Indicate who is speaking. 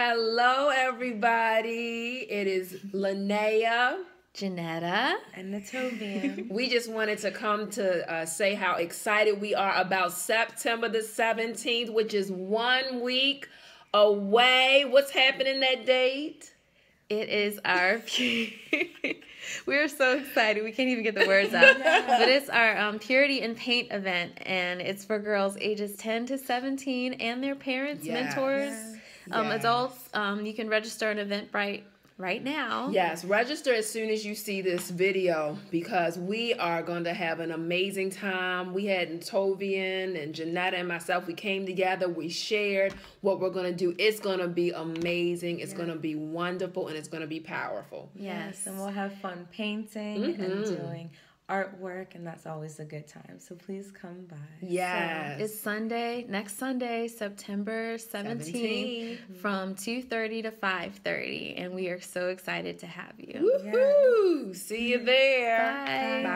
Speaker 1: Hello, everybody. It is Lynnea.
Speaker 2: Janetta.
Speaker 3: And Natovian.
Speaker 1: We just wanted to come to uh, say how excited we are about September the 17th, which is one week away. What's happening that date?
Speaker 2: It is our. we are so excited. We can't even get the words out. But it's our um, Purity and Paint event, and it's for girls ages 10 to 17 and their parents,
Speaker 1: Yes.
Speaker 2: mentors, um,
Speaker 1: Yes.
Speaker 2: adults. Um, you can register on Eventbrite right now.
Speaker 1: Yes, register as soon as you see this video because we are going to have an amazing time. We had Tovian and Janetta and myself. We came together. We shared what we're going to do. It's going to be amazing. It's going to be wonderful and it's going to be powerful.
Speaker 2: Yes.
Speaker 3: and we'll have fun painting and
Speaker 1: Mhm.
Speaker 3: doing artwork, and that's always a good time. So please come by.
Speaker 1: Yes.
Speaker 2: It's Sunday, next Sunday, September 17th,
Speaker 1: 17th.
Speaker 2: from 2.30 to 5.30. And we are so excited to have you.
Speaker 1: Woohoo! See you there. Bye.
Speaker 2: Bye.